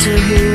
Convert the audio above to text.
to you.